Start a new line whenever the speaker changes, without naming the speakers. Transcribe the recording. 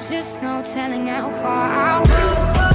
There's just no telling how far I'll go.